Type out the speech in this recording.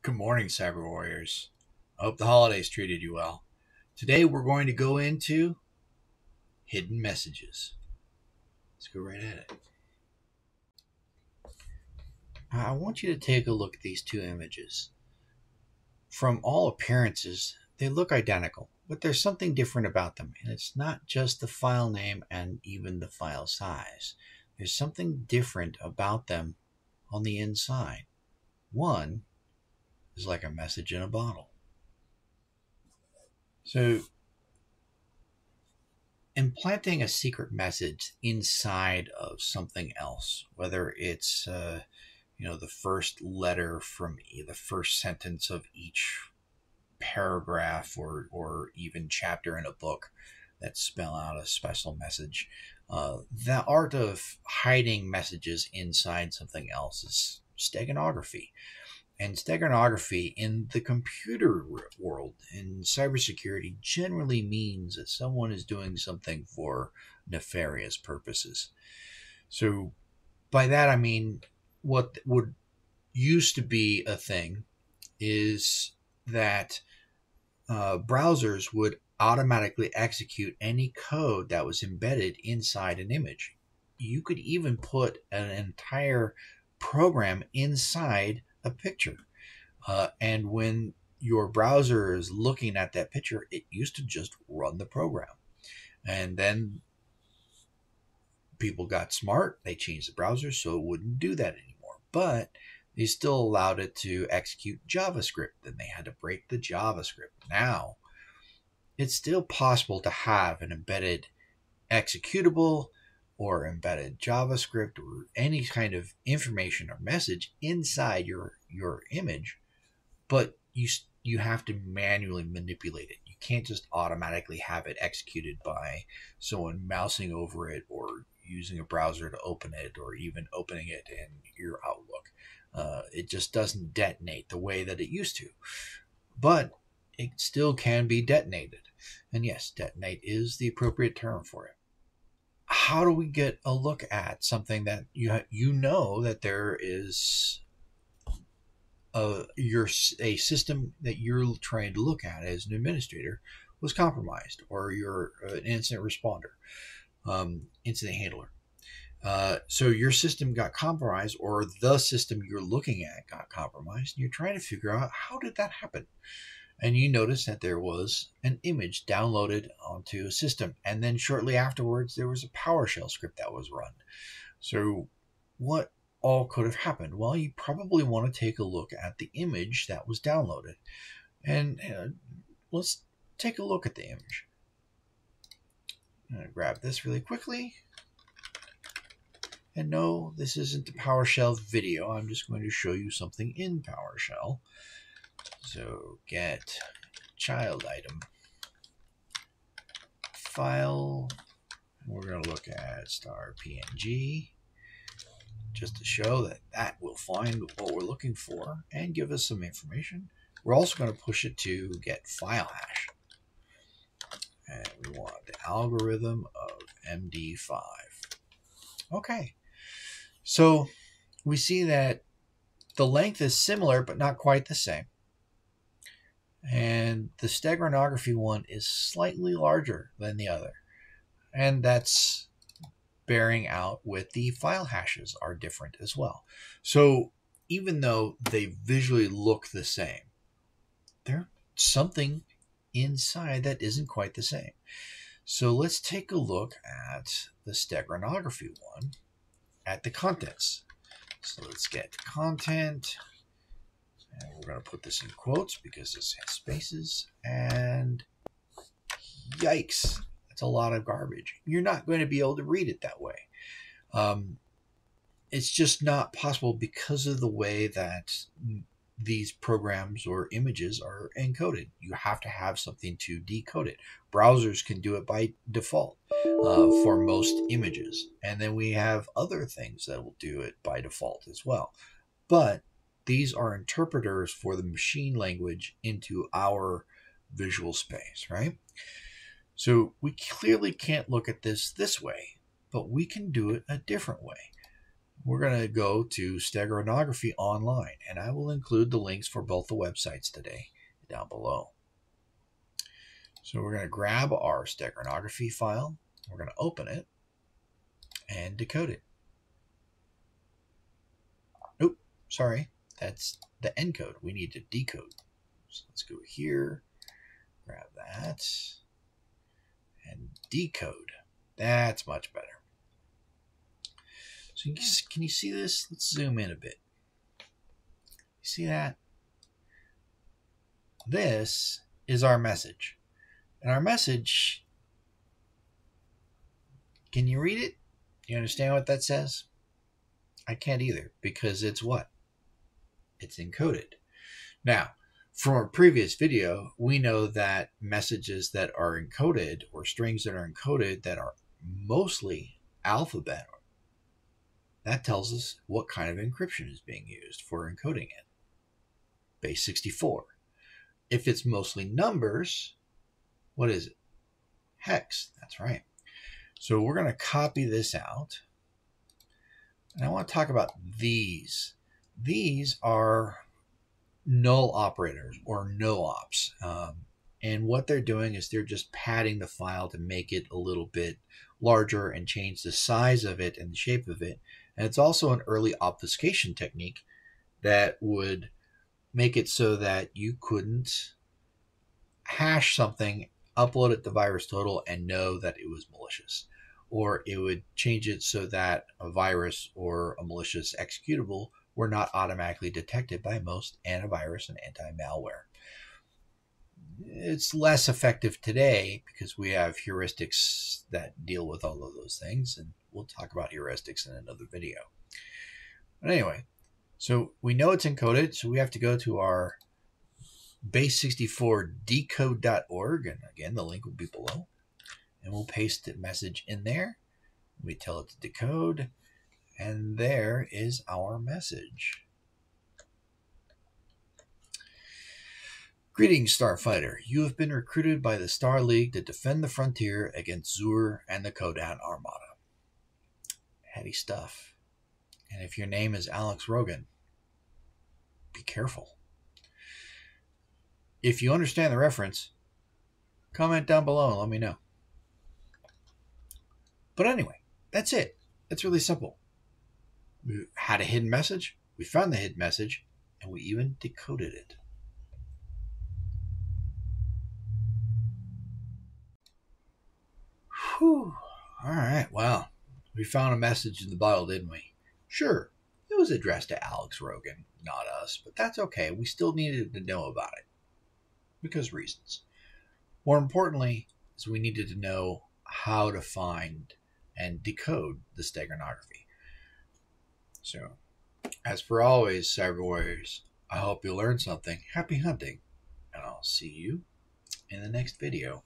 Good morning, Cyber Warriors. I hope the holidays treated you well. Today we're going to go into hidden messages. Let's go right at it. I want you to take a look at these two images. From all appearances, they look identical, but there's something different about them, and it's not just the file name and even the file size. There's something different about them on the inside. One is like a message in a bottle. So, implanting a secret message inside of something else, whether it's uh, you know the first letter from the first sentence of each paragraph or or even chapter in a book that spell out a special message. Uh, the art of hiding messages inside something else is steganography. And steganography in the computer world, in cybersecurity, generally means that someone is doing something for nefarious purposes. So, by that I mean what would used to be a thing is that uh, browsers would automatically execute any code that was embedded inside an image. You could even put an entire program inside a picture. Uh, and when your browser is looking at that picture, it used to just run the program. And then people got smart. They changed the browser so it wouldn't do that anymore. But they still allowed it to execute JavaScript. Then they had to break the JavaScript. Now, it's still possible to have an embedded executable or embedded JavaScript or any kind of information or message inside your your image, but you you have to manually manipulate it. You can't just automatically have it executed by someone mousing over it or using a browser to open it or even opening it in your Outlook. Uh, it just doesn't detonate the way that it used to, but it still can be detonated. And yes, detonate is the appropriate term for it how do we get a look at something that you you know that there is a your a system that you're trying to look at as an administrator was compromised, or you're an incident responder, um, incident handler. Uh, so your system got compromised, or the system you're looking at got compromised, and you're trying to figure out how did that happen and you notice that there was an image downloaded onto a system. And then shortly afterwards, there was a PowerShell script that was run. So, what all could have happened? Well, you probably want to take a look at the image that was downloaded. And uh, let's take a look at the image. I'm going to grab this really quickly. And no, this isn't the PowerShell video. I'm just going to show you something in PowerShell. So get child item file. We're going to look at star PNG just to show that that will find what we're looking for and give us some information. We're also going to push it to get file hash. And we want the algorithm of MD5. Okay. So we see that the length is similar, but not quite the same and the steganography one is slightly larger than the other. And that's bearing out with the file hashes are different as well. So even though they visually look the same, there's something inside that isn't quite the same. So let's take a look at the steganography one at the contents. So let's get content and we're going to put this in quotes because this has spaces. And yikes, that's a lot of garbage. You're not going to be able to read it that way. Um, it's just not possible because of the way that these programs or images are encoded. You have to have something to decode it. Browsers can do it by default uh, for most images. And then we have other things that will do it by default as well. But these are interpreters for the machine language into our visual space, right? So we clearly can't look at this this way, but we can do it a different way. we're going to go to Steganography Online, and I will include the links for both the websites today down below. So we're going to grab our steganography file, we're going to open it and decode it. Oh, sorry, that's the encode. We need to decode. So let's go here, grab that, and decode. That's much better. So can you see this? Let's zoom in a bit. You see that? This is our message. And our message, can you read it? You understand what that says? I can't either because it's what? It's encoded. Now, from our previous video, we know that messages that are encoded or strings that are encoded that are mostly alphabet, that tells us what kind of encryption is being used for encoding it. Base 64. If it's mostly numbers, what is it? Hex. That's right. So we're going to copy this out. And I want to talk about these. These are null operators or no ops. Um, and what they're doing is they're just padding the file to make it a little bit larger and change the size of it and the shape of it. And it's also an early obfuscation technique that would make it so that you couldn't hash something, upload it to VirusTotal, and know that it was malicious. Or it would change it so that a virus or a malicious executable were not automatically detected by most antivirus and anti malware. It's less effective today because we have heuristics that deal with all of those things, and we'll talk about heuristics in another video. But anyway, so we know it's encoded, so we have to go to our base64decode.org, and again, the link will be below. And we'll paste the message in there. We tell it to decode, and there is our message. Greetings, Starfighter. You have been recruited by the Star League to defend the frontier against Xur and the Ko-Dan Armada. Heady stuff. And if your name is Alex Rogan, be careful. If you understand the reference, comment down below and let me know. But anyway, that's it. It's really simple. We had a hidden message, we found the hidden message, and we even decoded it. Whew. All right. Well, we found a message in the bottle, didn't we? Sure, it was addressed to Alex Rogan, not us, but that's okay. We still needed to know about it because reasons. More importantly, is we needed to know how to find and decode the steganography. So, as for always, Cyber Warriors, I hope you learned something. Happy hunting, and I'll see you in the next video.